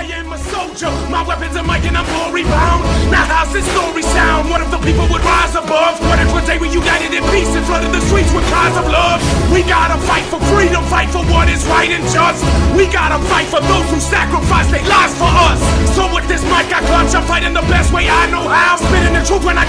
I am a soldier. My weapons are mic and I'm glory bound. Now how's this story sound? What if the people would rise above? What if one day we united in peace and flooded the streets with cries of love? We gotta fight for freedom, fight for what is right and just. We gotta fight for those who sacrifice their lives for us. So with this mic I clutch, I'm fighting the best way I know how. Spitting the truth when I